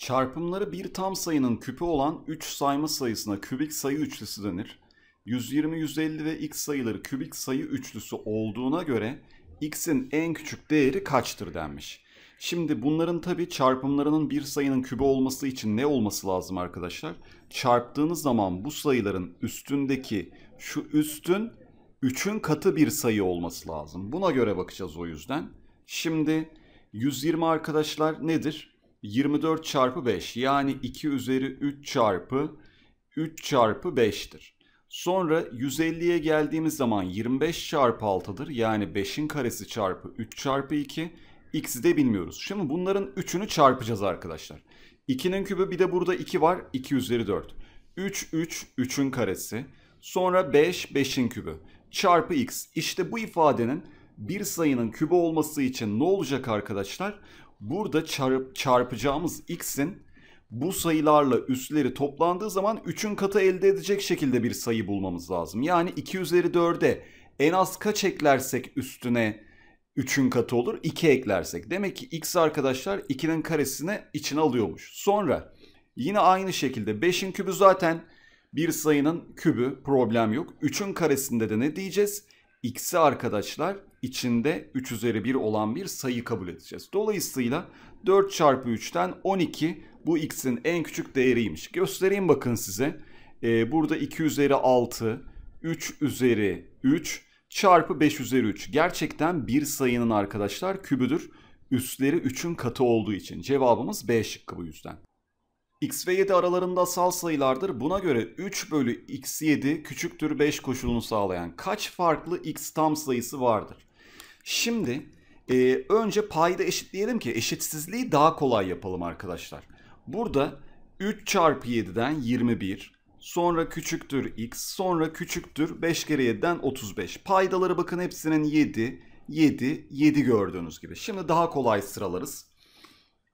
Çarpımları bir tam sayının küpü olan 3 sayma sayısına kübik sayı üçlüsü denir. 120, 150 ve x sayıları kübik sayı üçlüsü olduğuna göre x'in en küçük değeri kaçtır denmiş. Şimdi bunların tabi çarpımlarının bir sayının kübü olması için ne olması lazım arkadaşlar? Çarptığınız zaman bu sayıların üstündeki şu üstün 3'ün katı bir sayı olması lazım. Buna göre bakacağız o yüzden. Şimdi 120 arkadaşlar nedir? 24 çarpı 5 yani 2 üzeri 3 çarpı 3 çarpı 5'tir. Sonra 150'ye geldiğimiz zaman 25 çarpı 6'dır. Yani 5'in karesi çarpı 3 çarpı 2. X'i de bilmiyoruz. Şimdi bunların 3'ünü çarpacağız arkadaşlar. 2'nin kübü bir de burada 2 var. 2 üzeri 4. 3, 3, 3'ün karesi. Sonra 5, 5'in kübü. Çarpı x. İşte bu ifadenin bir sayının kübü olması için ne olacak arkadaşlar? Burada çarp, çarpacağımız x'in bu sayılarla üstleri toplandığı zaman 3'ün katı elde edecek şekilde bir sayı bulmamız lazım. Yani 2 üzeri 4'e en az kaç eklersek üstüne 3'ün katı olur? 2 eklersek. Demek ki x arkadaşlar 2'nin karesine içine alıyormuş. Sonra yine aynı şekilde 5'in kübü zaten bir sayının kübü problem yok. 3'ün karesinde de ne diyeceğiz? x'i arkadaşlar içinde 3 üzeri 1 olan bir sayı kabul edeceğiz. Dolayısıyla 4 çarpı 3'ten 12 bu x'in en küçük değeriymiş. Göstereyim bakın size. Ee, burada 2 üzeri 6, 3 üzeri 3 çarpı 5 üzeri 3. Gerçekten bir sayının arkadaşlar kübüdür. Üstleri 3'ün katı olduğu için. Cevabımız B şıkkı bu yüzden. x ve 7 aralarında asal sayılardır. Buna göre 3 bölü x7 küçüktür 5 koşulunu sağlayan kaç farklı x tam sayısı vardır? Şimdi e, önce payda eşitleyelim ki eşitsizliği daha kolay yapalım arkadaşlar. Burada 3 çarpı 7'den 21, sonra küçüktür x, sonra küçüktür 5 kere 7'den 35. Paydaları bakın hepsinin 7, 7, 7 gördüğünüz gibi. Şimdi daha kolay sıralarız.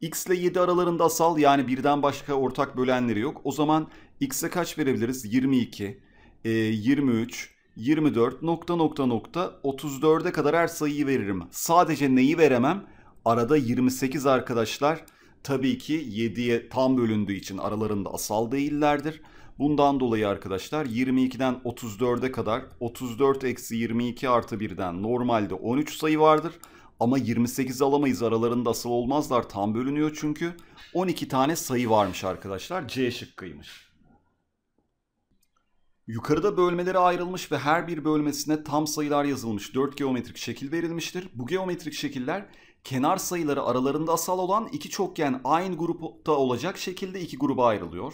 x ile 7 aralarında asal yani birden başka ortak bölenleri yok. O zaman x'e kaç verebiliriz? 22, e, 23, 24 nokta nokta nokta 34'e kadar her sayıyı veririm. Sadece neyi veremem? Arada 28 arkadaşlar tabii ki 7'ye tam bölündüğü için aralarında asal değillerdir. Bundan dolayı arkadaşlar 22'den 34'e kadar 34 eksi 22 artı 1'den normalde 13 sayı vardır. Ama 28 alamayız aralarında asal olmazlar tam bölünüyor çünkü. 12 tane sayı varmış arkadaşlar C şıkkıymış. Yukarıda bölmelere ayrılmış ve her bir bölmesine tam sayılar yazılmış 4 geometrik şekil verilmiştir. Bu geometrik şekiller kenar sayıları aralarında asal olan iki çokgen aynı grupta olacak şekilde iki gruba ayrılıyor.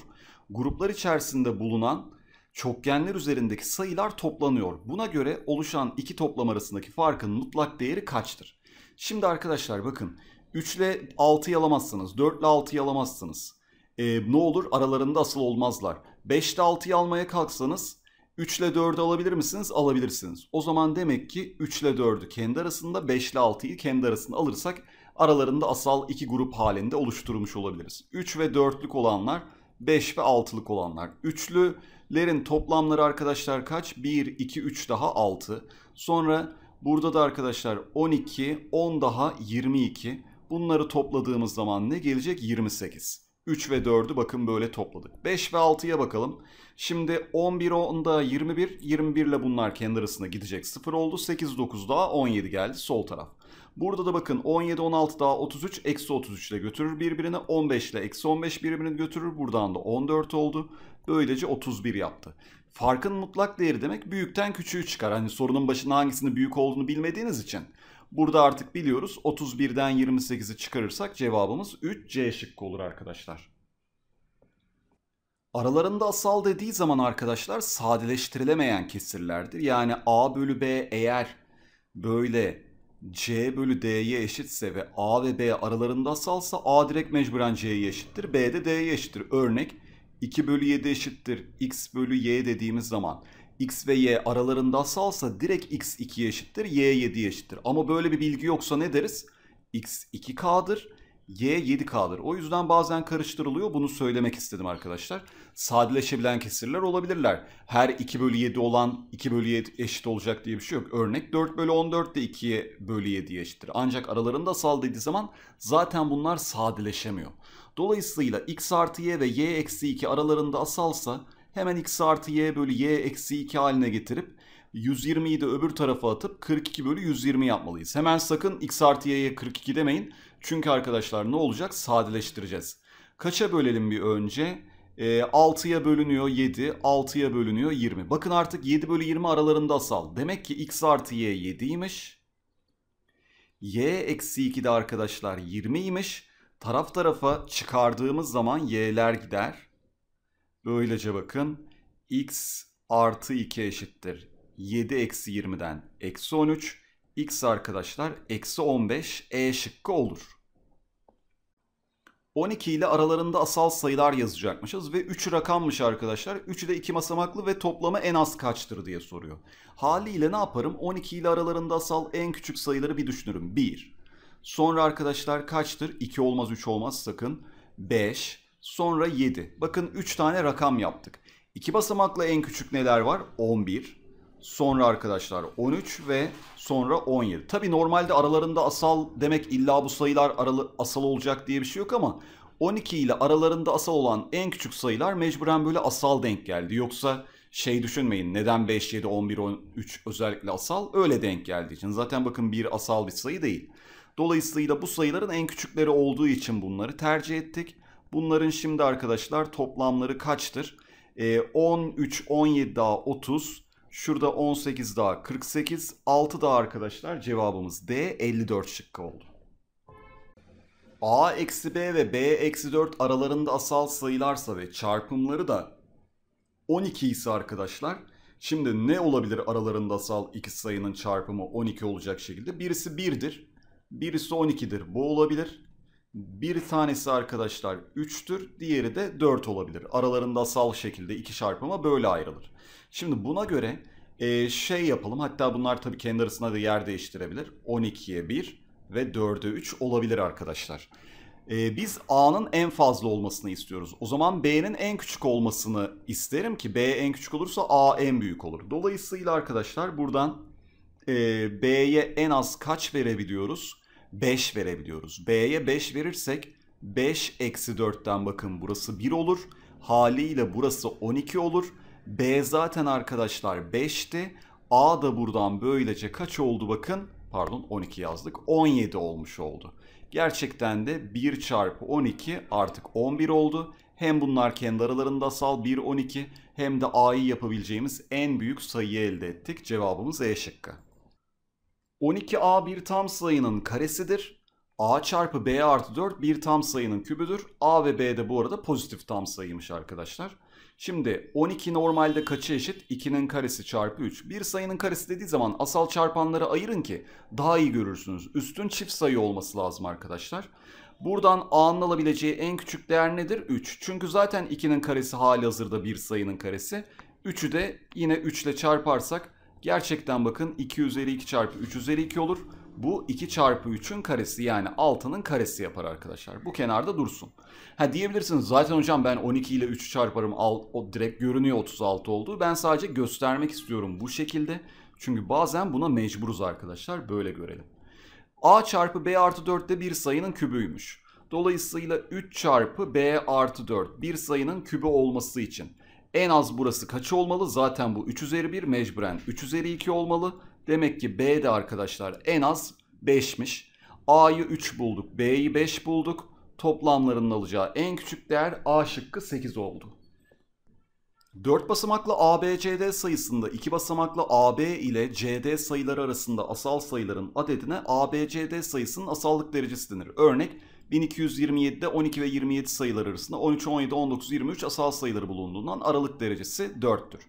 Gruplar içerisinde bulunan çokgenler üzerindeki sayılar toplanıyor. Buna göre oluşan iki toplam arasındaki farkın mutlak değeri kaçtır? Şimdi arkadaşlar bakın 3 ile 6'yı alamazsınız, 4 ile 6'yı alamazsınız. Ee, ne olur aralarında asıl olmazlar. 5 ile 6'yı almaya kalksanız 3 ile 4'ü alabilir misiniz? Alabilirsiniz. O zaman demek ki 3 ile 4'ü kendi arasında 5 ile 6'yı kendi arasında alırsak aralarında asal iki grup halinde oluşturmuş olabiliriz. 3 ve 4'lük olanlar 5 ve 6'lık olanlar. Üçlülerin toplamları arkadaşlar kaç? 1, 2, 3 daha 6. Sonra burada da arkadaşlar 12, 10 daha 22. Bunları topladığımız zaman ne gelecek? 28. 3 ve 4'ü bakın böyle topladık. 5 ve 6'ya bakalım. Şimdi 11 10'da 21. 21 ile bunlar kendi arasında gidecek 0 oldu. 8 9 daha 17 geldi sol taraf. Burada da bakın 17 16 daha 33 eksi 33 ile götürür birbirini. 15 ile eksi 15 birbirini götürür. Buradan da 14 oldu. Böylece 31 yaptı. Farkın mutlak değeri demek büyükten küçüğü çıkar. Hani sorunun başında hangisinin büyük olduğunu bilmediğiniz için. Burada artık biliyoruz 31'den 28'i çıkarırsak cevabımız 3C şıkkı olur arkadaşlar. Aralarında asal dediği zaman arkadaşlar sadeleştirilemeyen kesirlerdir. Yani A bölü B eğer böyle C bölü D'ye eşitse ve A ve B aralarında asalsa A direkt mecburen C'ye eşittir. B de D'ye eşittir. Örnek 2 bölü 7 eşittir X bölü Y dediğimiz zaman x ve y aralarında asalsa direkt x 2'ye eşittir, y 7'ye eşittir. Ama böyle bir bilgi yoksa ne deriz? x 2k'dır, y 7k'dır. O yüzden bazen karıştırılıyor. Bunu söylemek istedim arkadaşlar. Sadeleşebilen kesirler olabilirler. Her 2 bölü 7 olan 2 bölü 7 eşit olacak diye bir şey yok. Örnek 4 bölü 14 de 2'ye bölü 7'ye eşittir. Ancak aralarında asal dediği zaman zaten bunlar sadeleşemiyor. Dolayısıyla x artı y ve y eksi 2 aralarında asalsa hemen x artı y bölü y eksi 2 haline getirip 120'yi de öbür tarafa atıp 42 bölü 120 yapmalıyız. Hemen sakın x artı y'ye 42 demeyin. Çünkü arkadaşlar ne olacak? Sadeleştireceğiz. Kaça bölelim bir önce? E, 6'ya bölünüyor 7, 6'ya bölünüyor 20. Bakın artık 7 bölü 20 aralarında asal. Demek ki x artı y 7'ymiş. y eksi 2 de arkadaşlar 20'ymiş. Taraf tarafa çıkardığımız zaman y'ler gider. Böylece bakın x artı 2 eşittir. 7 eksi 20'den eksi 13. x arkadaşlar eksi 15 e şıkkı olur. 12 ile aralarında asal sayılar yazacakmışız ve 3 rakammış arkadaşlar. 3'ü de 2 basamaklı ve toplamı en az kaçtır diye soruyor. Haliyle ne yaparım? 12 ile aralarında asal en küçük sayıları bir düşünürüm. 1. Sonra arkadaşlar kaçtır? 2 olmaz 3 olmaz sakın. 5. Sonra 7. Bakın 3 tane rakam yaptık. 2 basamaklı en küçük neler var? 11. Sonra arkadaşlar 13 ve sonra 17. Tabi normalde aralarında asal demek illa bu sayılar aralı, asal olacak diye bir şey yok ama 12 ile aralarında asal olan en küçük sayılar mecburen böyle asal denk geldi. Yoksa şey düşünmeyin neden 5, 7, 11, 13 özellikle asal öyle denk geldiği için. Zaten bakın bir asal bir sayı değil. Dolayısıyla bu sayıların en küçükleri olduğu için bunları tercih ettik. Bunların şimdi arkadaşlar toplamları kaçtır? Ee, 13, 17 daha 30, Şurada 18 daha 48. 6 daha arkadaşlar cevabımız D 54 şıkkı oldu. A eksi B ve B eksi 4 aralarında asal sayılarsa ve çarpımları da 12 ise arkadaşlar. Şimdi ne olabilir aralarında asal iki sayının çarpımı 12 olacak şekilde? Birisi 1'dir. Birisi 12'dir. Bu olabilir. Bir tanesi arkadaşlar 3'tür. Diğeri de 4 olabilir. Aralarında asal şekilde iki çarpıma böyle ayrılır. Şimdi buna göre e, şey yapalım. Hatta bunlar tabii kendi arasında da yer değiştirebilir. 12'ye 1 ve 4'e 3 olabilir arkadaşlar. E, biz A'nın en fazla olmasını istiyoruz. O zaman B'nin en küçük olmasını isterim ki B en küçük olursa A en büyük olur. Dolayısıyla arkadaşlar buradan e, B'ye en az kaç verebiliyoruz? 5 verebiliyoruz. B'ye 5 verirsek 5 eksi 4'ten bakın burası 1 olur. Haliyle burası 12 olur. B zaten arkadaşlar 5'ti. A da buradan böylece kaç oldu bakın. Pardon 12 yazdık. 17 olmuş oldu. Gerçekten de 1 çarpı 12 artık 11 oldu. Hem bunlar kendi aralarında asal 1 12 hem de A'yı yapabileceğimiz en büyük sayıyı elde ettik. Cevabımız E şıkkı. 12A bir tam sayının karesidir. A çarpı B artı 4 bir tam sayının kübüdür. A ve B de bu arada pozitif tam sayıymış arkadaşlar. Şimdi 12 normalde kaçı eşit? 2'nin karesi çarpı 3. Bir sayının karesi dediği zaman asal çarpanları ayırın ki daha iyi görürsünüz. Üstün çift sayı olması lazım arkadaşlar. Buradan A'nın alabileceği en küçük değer nedir? 3. Çünkü zaten 2'nin karesi hali hazırda bir sayının karesi. 3'ü de yine 3 ile çarparsak gerçekten bakın 2 üzeri 2 çarpı 3 üzeri 2 olur. Bu 2 çarpı 3'ün karesi yani 6'nın karesi yapar arkadaşlar. Bu kenarda dursun. Ha diyebilirsiniz zaten hocam ben 12 ile 3'ü çarparım o direkt görünüyor 36 olduğu. Ben sadece göstermek istiyorum bu şekilde. Çünkü bazen buna mecburuz arkadaşlar böyle görelim. A çarpı B artı 4 de bir sayının kübüymüş. Dolayısıyla 3 çarpı B artı 4 bir sayının kübü olması için en az burası kaç olmalı? Zaten bu 3 üzeri 1 mecburen 3 üzeri 2 olmalı. Demek ki B'de arkadaşlar en az 5'miş. A'yı 3 bulduk, B'yi 5 bulduk. Toplamlarının alacağı en küçük değer A şıkkı 8 oldu. 4 basamaklı ABCD sayısında 2 basamaklı AB ile CD sayıları arasında asal sayıların adedine ABCD sayısının asallık derecesi denir. Örnek 1227'de 12 ve 27 sayıları arasında 13, 17, 19, 23 asal sayıları bulunduğundan aralık derecesi 4'tür.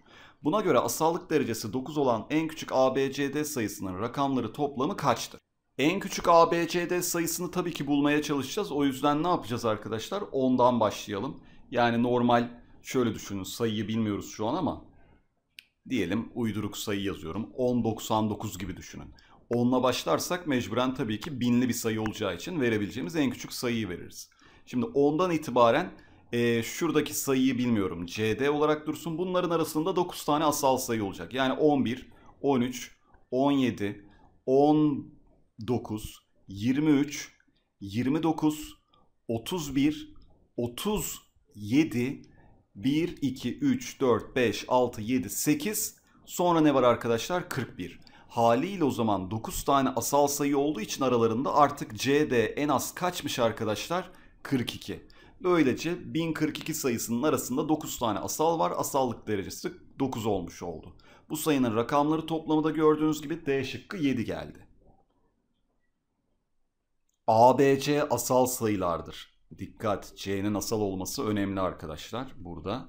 Buna göre asallık derecesi 9 olan en küçük ABCD sayısının rakamları toplamı kaçtır? En küçük ABCD sayısını tabii ki bulmaya çalışacağız. O yüzden ne yapacağız arkadaşlar? 10'dan başlayalım. Yani normal şöyle düşünün sayıyı bilmiyoruz şu an ama diyelim uyduruk sayı yazıyorum. 1099 gibi düşünün. 10'la başlarsak mecburen tabii ki binli bir sayı olacağı için verebileceğimiz en küçük sayıyı veririz. Şimdi 10'dan itibaren e, şuradaki sayıyı bilmiyorum. CD olarak dursun. Bunların arasında 9 tane asal sayı olacak. Yani 11, 13, 17, 19, 23, 29, 31, 37 1, 2, 3, 4, 5, 6, 7, 8 sonra ne var arkadaşlar? 41. Haliyle o zaman 9 tane asal sayı olduğu için aralarında artık CD en az kaçmış arkadaşlar? 42. Böylece 1042 sayısının arasında 9 tane asal var. Asallık derecesi 9 olmuş oldu. Bu sayının rakamları toplamı da gördüğünüz gibi D şıkkı 7 geldi. ABC asal sayılardır. Dikkat C'nin asal olması önemli arkadaşlar burada.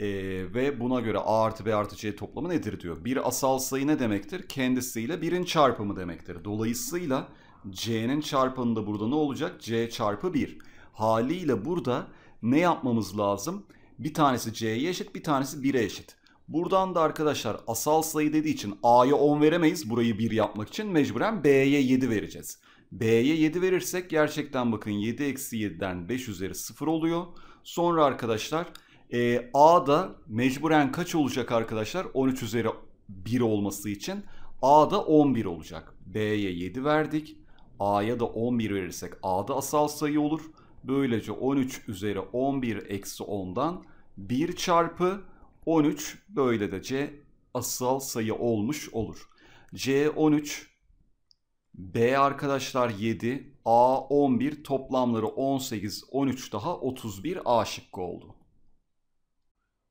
Ee, ve buna göre A artı B artı C toplamı nedir diyor. Bir asal sayı ne demektir? Kendisiyle 1'in çarpımı demektir. Dolayısıyla C'nin çarpanı da burada ne olacak? C çarpı 1. Haliyle burada ne yapmamız lazım? Bir tanesi C'ye eşit bir tanesi 1'e eşit. Buradan da arkadaşlar asal sayı dediği için A'ya 10 veremeyiz. Burayı 1 yapmak için mecburen B'ye 7 vereceğiz. B'ye 7 verirsek gerçekten bakın 7 eksi 7'den 5 üzeri 0 oluyor. Sonra arkadaşlar e, A da mecburen kaç olacak arkadaşlar? 13 üzeri 1 olması için A da 11 olacak. B'ye 7 verdik. A'ya da 11 verirsek A'da asal sayı olur. Böylece 13 üzeri 11 eksi 10'dan 1 çarpı 13 böyle de C asal sayı olmuş olur. C 13 B arkadaşlar 7, A 11 toplamları 18, 13 daha 31 A şıkkı oldu.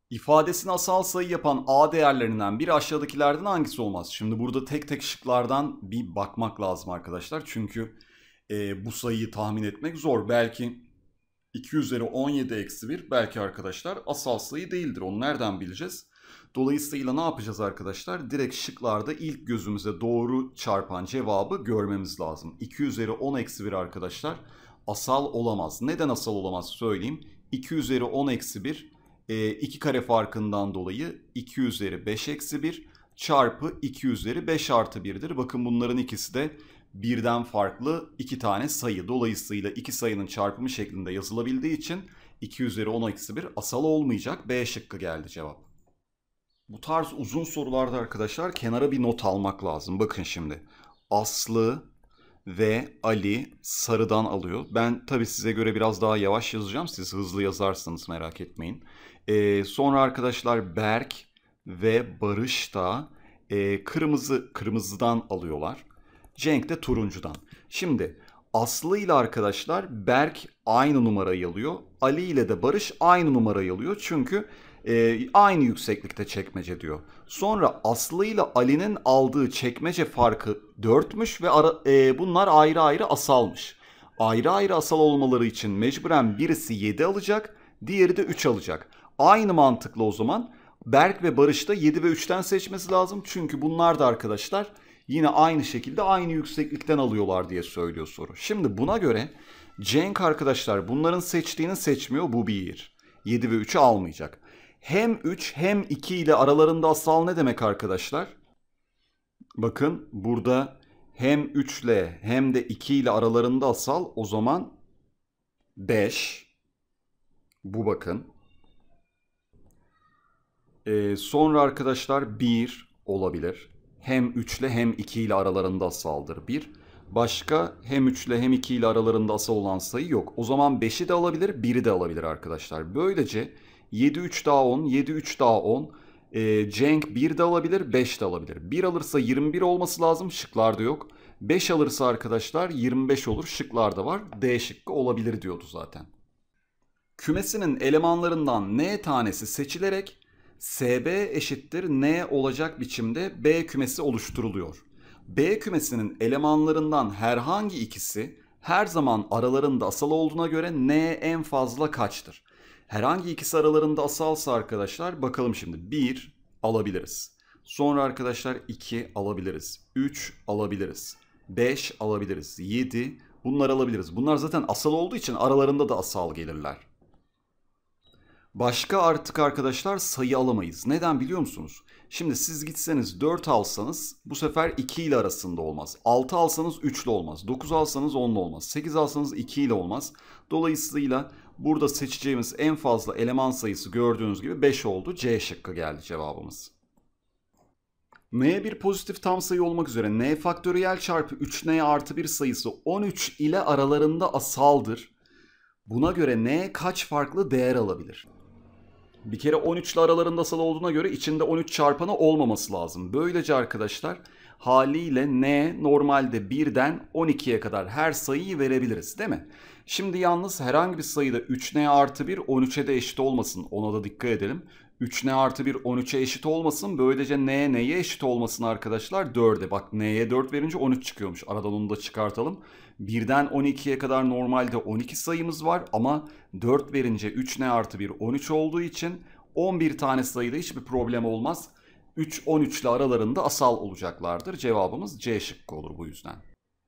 İfadesini asal sayı yapan A değerlerinden biri aşağıdakilerden hangisi olmaz? Şimdi burada tek tek şıklardan bir bakmak lazım arkadaşlar. Çünkü e, bu sayıyı tahmin etmek zor. Belki 2 üzeri 17 eksi 1 belki arkadaşlar asal sayı değildir. Onu nereden bileceğiz? Dolayısıyla ne yapacağız arkadaşlar? Direkt şıklarda ilk gözümüze doğru çarpan cevabı görmemiz lazım. 2 üzeri 10 eksi 1 arkadaşlar asal olamaz. Neden asal olamaz söyleyeyim. 2 üzeri 10 eksi 1 2 kare farkından dolayı 2 üzeri 5 eksi 1 çarpı 2 üzeri 5 artı 1'dir. Bakın bunların ikisi de birden farklı iki tane sayı. Dolayısıyla iki sayının çarpımı şeklinde yazılabildiği için 2 üzeri 10 eksi 1 asal olmayacak. B şıkkı geldi cevap. Bu tarz uzun sorularda arkadaşlar kenara bir not almak lazım. Bakın şimdi Aslı ve Ali sarıdan alıyor. Ben tabi size göre biraz daha yavaş yazacağım. Siz hızlı yazarsanız merak etmeyin. Ee, sonra arkadaşlar Berk ve Barış da e, kırmızı kırmızıdan alıyorlar. Cenk de turuncudan. Şimdi Aslı ile arkadaşlar Berk aynı numarayı alıyor. Ali ile de Barış aynı numarayı alıyor. Çünkü e, aynı yükseklikte çekmece diyor. Sonra Aslı ile Ali'nin aldığı çekmece farkı 4'müş ve ara, e, bunlar ayrı ayrı asalmış. Ayrı ayrı asal olmaları için mecburen birisi 7 alacak, diğeri de 3 alacak. Aynı mantıkla o zaman Berk ve Barış da 7 ve 3'ten seçmesi lazım. Çünkü bunlar da arkadaşlar yine aynı şekilde aynı yükseklikten alıyorlar diye söylüyor soru. Şimdi buna göre Cenk arkadaşlar bunların seçtiğini seçmiyor bu bir. 7 ve 3'ü almayacak. Hem 3 hem 2 ile aralarında asal ne demek arkadaşlar? Bakın burada hem 3 ile hem de 2 ile aralarında asal o zaman 5. Bu bakın. Ee, sonra arkadaşlar 1 olabilir. Hem 3 ile hem 2 ile aralarında asaldır 1. Başka hem 3 ile hem 2 ile aralarında asal olan sayı yok. O zaman 5'i de alabilir, 1'i de alabilir arkadaşlar. Böylece 7 3 daha 10, 7 3 daha 10. E, Cenk 1 de alabilir, 5 de alabilir. 1 alırsa 21 olması lazım, şıklarda yok. 5 alırsa arkadaşlar 25 olur, şıklarda var. D şıkkı olabilir diyordu zaten. Kümesinin elemanlarından N tanesi seçilerek SB eşittir N olacak biçimde B kümesi oluşturuluyor. B kümesinin elemanlarından herhangi ikisi her zaman aralarında asal olduğuna göre N en fazla kaçtır? Herhangi ikisi aralarında asalsa arkadaşlar bakalım şimdi 1 alabiliriz. Sonra arkadaşlar 2 alabiliriz. 3 alabiliriz. 5 alabiliriz. 7 bunlar alabiliriz. Bunlar zaten asal olduğu için aralarında da asal gelirler. Başka artık arkadaşlar sayı alamayız. Neden biliyor musunuz? Şimdi siz gitseniz 4 alsanız bu sefer 2 ile arasında olmaz. 6 alsanız 3 ile olmaz. 9 alsanız 10 ile olmaz. 8 alsanız 2 ile olmaz. Dolayısıyla burada seçeceğimiz en fazla eleman sayısı gördüğünüz gibi 5 oldu. C şıkkı geldi cevabımız. N bir pozitif tam sayı olmak üzere n faktöriyel çarpı 3n artı 1 sayısı 13 ile aralarında asaldır. Buna göre n kaç farklı değer alabilir? Bir kere 13 ile aralarında asal olduğuna göre içinde 13 çarpanı olmaması lazım. Böylece arkadaşlar haliyle n normalde 1'den 12'ye kadar her sayıyı verebiliriz değil mi? Şimdi yalnız herhangi bir sayıda 3n artı 1 13'e de eşit olmasın. Ona da dikkat edelim. 3n artı 1 13'e eşit olmasın. Böylece n neye eşit olmasın arkadaşlar? 4'e. Bak n'ye 4 verince 13 çıkıyormuş. Aradan onu da çıkartalım. 1'den 12'ye kadar normalde 12 sayımız var ama 4 verince 3n artı 1 13 olduğu için 11 tane sayıda hiçbir problem olmaz. 3 13 ile aralarında asal olacaklardır. Cevabımız C şıkkı olur bu yüzden.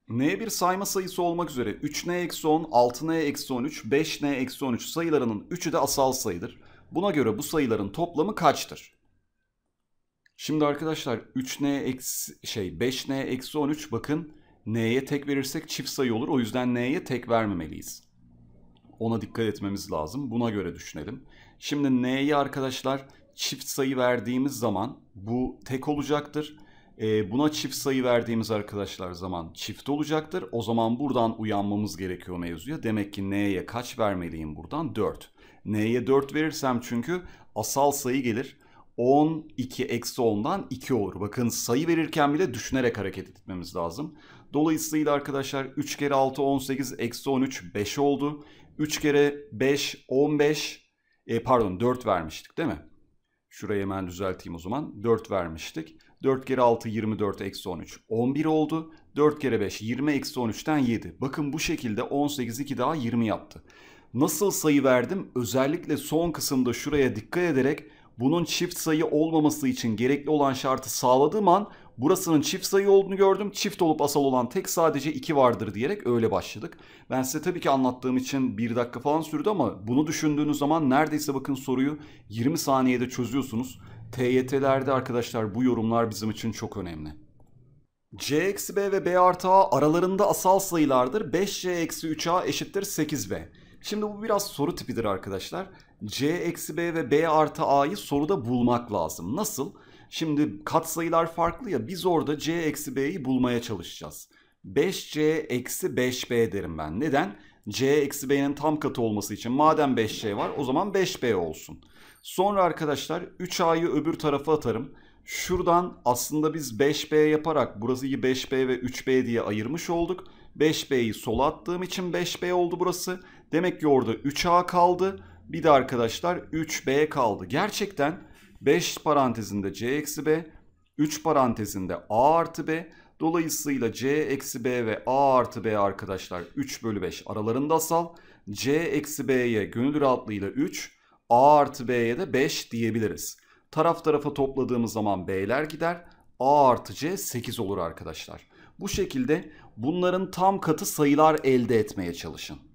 N bir sayma sayısı olmak üzere 3n-10, 6n-13, 5n-13 sayılarının 3'ü de asal sayıdır. Buna göre bu sayıların toplamı kaçtır? Şimdi arkadaşlar 3n eksi şey 5n eksi 13 bakın n'ye tek verirsek çift sayı olur. O yüzden n'ye tek vermemeliyiz. Ona dikkat etmemiz lazım. Buna göre düşünelim. Şimdi n'ye arkadaşlar çift sayı verdiğimiz zaman bu tek olacaktır. E, buna çift sayı verdiğimiz arkadaşlar zaman çift olacaktır. O zaman buradan uyanmamız gerekiyor mevzuya. Demek ki n'ye kaç vermeliyim buradan? 4. n'ye 4 verirsem çünkü asal sayı gelir. 12 eksi 10'dan 2 olur. Bakın sayı verirken bile düşünerek hareket etmemiz lazım. Dolayısıyla arkadaşlar 3 kere 6 18 eksi 13 5 oldu. 3 kere 5 15 e, pardon 4 vermiştik değil mi? Şurayı hemen düzelteyim o zaman. 4 vermiştik. 4 kere 6 24 eksi 13 11 oldu. 4 kere 5 20 eksi 13'ten 7. Bakın bu şekilde 18 2 daha 20 yaptı. Nasıl sayı verdim? Özellikle son kısımda şuraya dikkat ederek bunun çift sayı olmaması için gerekli olan şartı sağladığım an burasının çift sayı olduğunu gördüm. Çift olup asal olan tek sadece 2 vardır diyerek öyle başladık. Ben size tabii ki anlattığım için 1 dakika falan sürdü ama bunu düşündüğünüz zaman neredeyse bakın soruyu 20 saniyede çözüyorsunuz. TYT'lerde arkadaşlar bu yorumlar bizim için çok önemli. C eksi B ve B artı A aralarında asal sayılardır. 5C eksi 3A eşittir 8B. Şimdi bu biraz soru tipidir arkadaşlar. C eksi B ve B artı A'yı soruda bulmak lazım. Nasıl? Şimdi katsayılar farklı ya biz orada C eksi B'yi bulmaya çalışacağız. 5C eksi 5B derim ben. Neden? C eksi B'nin tam katı olması için madem 5C var o zaman 5B olsun. Sonra arkadaşlar 3A'yı öbür tarafa atarım. Şuradan aslında biz 5B yaparak burasıyı 5B ve 3B diye ayırmış olduk. 5B'yi sola attığım için 5B oldu burası. Demek ki orada 3A kaldı. Bir de arkadaşlar 3B kaldı. Gerçekten 5 parantezinde C eksi B, 3 parantezinde A artı B. Dolayısıyla C eksi B ve A artı B arkadaşlar 3 bölü 5 aralarında asal. C eksi B'ye gönül rahatlığıyla 3, A artı B'ye de 5 diyebiliriz. Taraf tarafa topladığımız zaman B'ler gider. A artı C 8 olur arkadaşlar. Bu şekilde bunların tam katı sayılar elde etmeye çalışın.